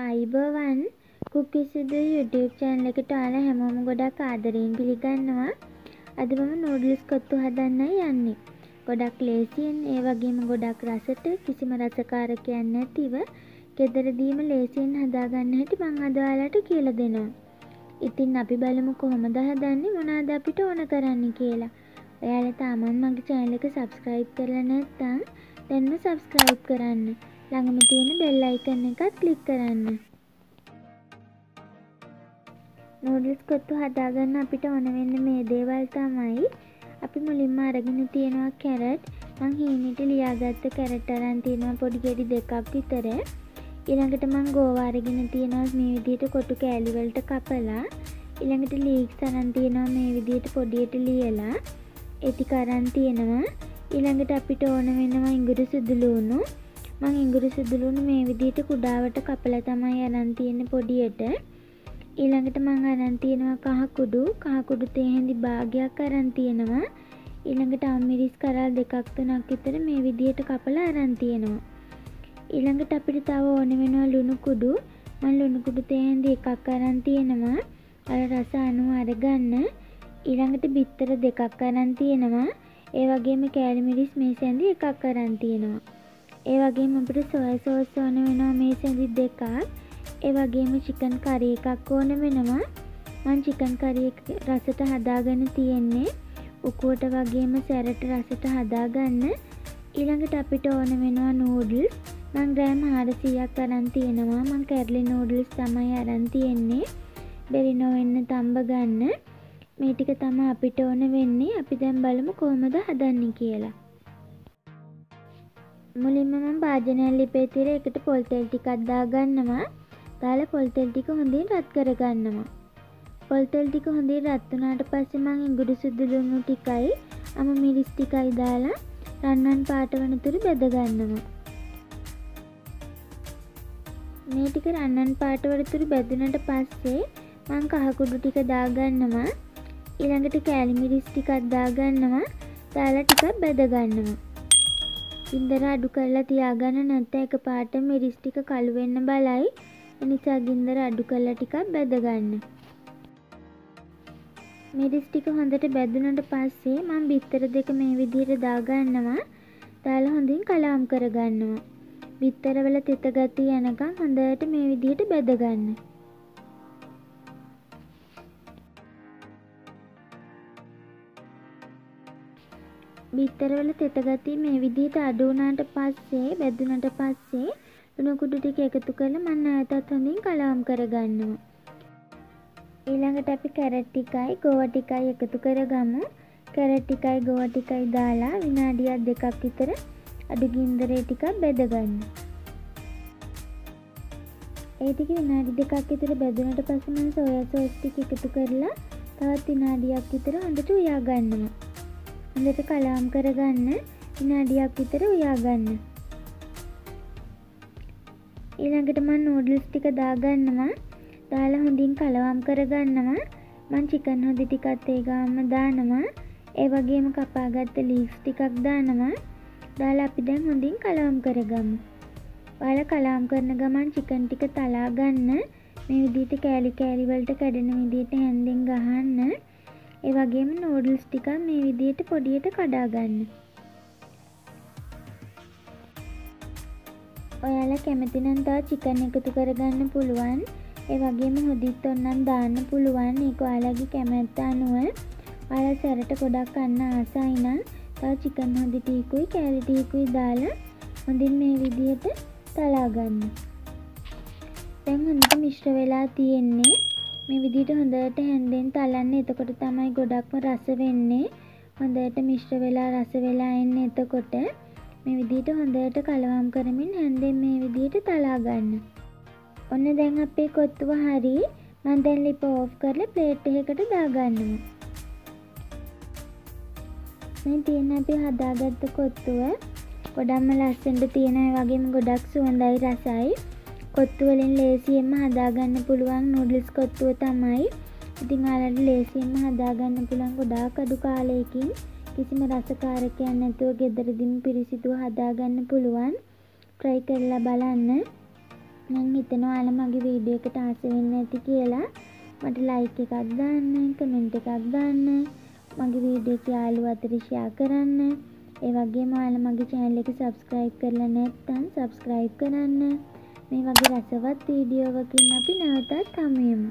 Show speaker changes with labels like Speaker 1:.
Speaker 1: ආයිබෝවන් කුක්කිසිදු YouTube channel එකට ඔයාලා හැමෝම ගොඩක් ආදරයෙන් පිළිගන්නවා. අද මම නූඩල්ස් කොත්තු හදන්නයි යන්නේ. ගොඩක් ලේසියෙන් ඒ වගේම ගොඩක් රසට කිසිම රසකාරකයක් නැතිව ගෙදරදීම ලේසියෙන් හදාගන්න හැටි මං අද ඔයාලට කියලා දෙනවා. ඉතින් අපි බලමු කොහොමද හදන්නේ මොනවද අපිට ඕන කරන්නේ කියලා. ඔයාලා තාමත් මගේ channel එක subscribe කරලා නැත්නම් දැන්ම subscribe කරන්න. ළඟම තියෙන බෙල් අයිකන් එකත් ක්ලික් කරන්න. නූඩල්ස් කොත්තු හදාගන්න අපිට ඕන වෙන්නේ මේ දේවල් තමයි. අපි මුලින්ම අරගෙන තියෙනවා කැරට්. මං හීනෙට ලියාගත්ත කැරට් අරන් තියෙනවා පොඩි ගෙඩි දෙකක් විතර. ඊළඟට මං ගෝවා අරගෙන තියෙනවා මේ විදිහට කොටු කෑලි වලට කපලා. ඊළඟට ලීක්ස් අරන් තියෙනවා මේ විදිහට පොඩියට ලියලා. ඒ ටික අරන් තියෙනවා. ඊළඟට අපිට ඕන වෙනවා ඉඟුරු සුදුලූණු. මං ඉඟුරු සුදුලූණු මේ විදිහට කුඩාවට කපලා තමයි අරන් තියෙන්නේ පොඩියට. ඊළඟට මං අරන් තියෙනවා කහ කුඩු. කහ කුඩු තේ හැඳි භාගයක් අරන් තියෙනවා. ඊළඟට අම්මිරිස් කරල් දෙකක් තුනක් විතර මේ විදිහට කපලා අරන් තියෙනවා. ඊළඟට අපිට තව ඕන වෙනවා ලුණු කුඩු. මං ලුණු කුඩු තේ හැඳි එකක් අරන් තියෙනවා. අර රස අනුව අරගන්න. ඊළඟට බිත්තර දෙකක් අරන් තියෙනවා. ඒ වගේම කෑලි මිරිස් මේ සැඳි එකක් අරන් තියෙනවා. ඒ වගේම අපිට සොයා සෝස් ඕන වෙනවා මේ සැඳි දෙකක්. ඒ වගේම චිකන් කරි එකක් ඕන වෙනවා. මං චිකන් කරි රසට හදාගෙන තියෙන්නේ. උකුවට වගේම සැරට රසට හදාගන්න. ඊළඟට අපිට ඕන වෙනවා නූඩල්ස්. මං ග්‍රෑම් 400ක් අරන් තියෙනවා. මං කැරලි නූඩල්ස් තමයි අරන් තියෙන්නේ. බැරි නොවෙන්න තම්බ ගන්න. මේ ටික තමයි අපිට ඕන වෙන්නේ. අපි දැන් බලමු කොහොමද හදන්නේ කියලා. මුලින්ම මම භාජනයක් ලිපේ තිර එකට පොල් තෙල් ටිකක් දාගන්නවා. දාලා පොල් තෙල් ටික හොඳින් රත් කරගන්නවා. පොල් තෙල් ටික හොඳින් රත් වුණාට පස්සේ මම ඉඟුරු සුදු ලුණු ටිකයි අම මිරිස් ටිකයි දාලා රන්වන් පාට වනතුරු බෙද ගන්නවා. මේ ටික රන්වන් පාට වනතුරු බෙදුනට පස්සේ මං කහ කුඩු ටික දාගන්නවා. ඊළඟට කෑලි මිරිස් ටිකක් දාගන්නවා. දාලා ටිකක් බෙද ගන්නවා. ගින්දර අඩු කරලා තියාගන්න නැත්නම් එකපාරට මිරිස් ටික කළු වෙන්න බලයි. එනිසා ගින්දර අඩු කරලා ටිකක් බෙද ගන්න. මිරිස් ටික හොඳට බැදුනට පස්සේ මම බිත්තර දෙක මේ විදිහට දාගන්නවා. දාලා හොඳින් කලාම් කරගන්නවා. බිත්තරවල තෙත ගතිය යනකම් හොඳට මේ විදිහට බෙද බිත්තරවල තෙත ගතිය මේ විදිහට අඩු වුණාට පස්සේ බැදුනට පස්සේ ලුණු කුඩු ටික එකතු කරලා මම නැවතත් හොඳින් කලවම් කරගන්නවා. ඊළඟට අපි කැරට් ටිකයි ගෝවා ටිකයි එකතු කරගමු. කැරට් ටිකයි ගෝවා ටිකයි දාලා විනාඩියක් දෙකක් විතර අඩු ගින්දරේ ටිකක් බෙදගන්න. ඒ ටික විනාඩි දෙකක් විතර බෙදුනට පස්සේ මම සෝයා සෝස් ටික එකතු කරලා තවත් විනාඩියක් විතර හොඳට උයා ගන්නවා. හොඳට කලාම් කරගන්න විනාඩියක් විතර උයා ගන්න. ඊළඟට මම නූඩල්ස් ටික දාගන්නවා. දාලා හොඳින් කලවම් කරගන්නවා. මං චිකන් හොදි ටිකත් ඒ ගාම දානවා. ඒ වගේම කපාගත්ත ලීෆ්ස් ටිකක් දානවා. දාලා අපි දැන් හොඳින් කලවම් කරගමු. ඔයාලා කලාම් කරන ගමන් චිකන් ටික තලා ගන්න. මේ විදිහට කෑලි කෑලි වලට කැඩෙන විදිහට හැන්දෙන් ගහන්න. ඒ වගේම නූඩල්ස් ටිකක් මේ විදිහට පොඩියට කඩා ගන්න. ඔයාලා කැමති නම් තව චිකන් එකතු කරගන්න පුළුවන්. ඒ වගේම හොදිත් ඔන්නම් දාන්න පුළුවන්. ඒක ඔයාලගේ කැමැත්ත අනුව. ඔයාලා සැරට ගොඩක් කන්න ආසයි නම් තව චිකන් හොදි ටීකුයි කෑලි ටීකුයි දාලා හොඳින් මේ විදිහට තලා ගන්න. දැන් හොඳට මිශ්‍ර වෙලා තියෙන්නේ. මේ විදිහට හොඳට හැන්දෙන් තලන්න. එතකොට තමයි ගොඩක්ම රස වෙන්නේ. හොඳට මිශ්‍ර වෙලා රස වෙලා එන්නේ එතකොට මේ විදිහට හොඳට කලවම් කරමින් හැන්දෙන් මේ විදිහට තලා ගන්න. ඔන්න දැන් අපේ කොත්තුව හරි. මම දැන් ලිප ඕෆ් කරලා ප්ලේට් එකකට දාගන්නවා. මේ තියෙන අපි හදාගත්ත කොත්තුව ගොඩක්ම ලස්සනට තියෙන ඒ වගේම ගොඩක් සුවඳයි රසයි. කොත්තු වලින් ලේසියෙන්ම හදාගන්න පුළුවන් නූඩල්ස් කොත්තුව තමයි. ඉතින් ඔයාලට ලේසියෙන්ම හදාගන්න පුළුවන් ගොඩාක් අඩු කාලයකින් කිසිම රසකාරකයක් නැතුව ගෙදරදිම පිරිසිදුව හදාගන්න පුළුවන්. try කරලා බලන්න. මං හිතනවා ඔයාලා මගේ වීඩියෝ එකට ආස වෙන්නේ නැති කියලා. මට ලයික් එකක් දාන්න, කමෙන්ට් එකක් දාන්න, මගේ වීඩියෝ එක යාළුවෝ අතර ෂෙයා කරන්න. ඒ වගේම ඔයාලා මගේ channel එක subscribe කරලා නැත්නම් subscribe කරන්න. මේ වගේ රසවත් වීඩියෝවකින් අපි නැවතත් හමුවෙමු.